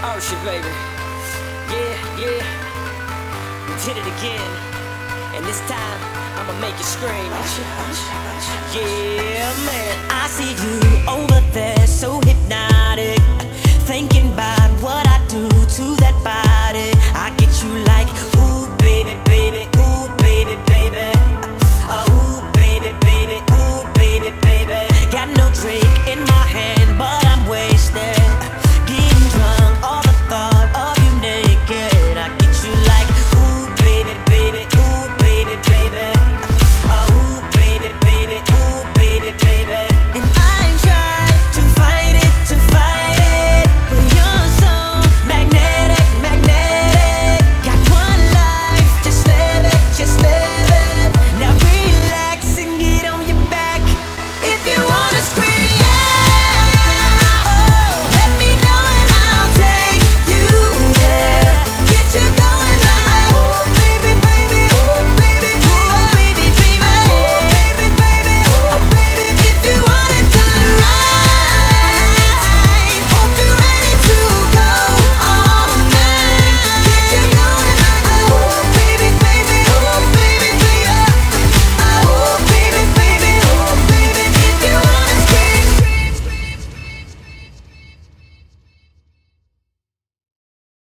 Oh shit, baby. Yeah, yeah. We did it again. And this time, I'ma make you scream. Yeah, man. I see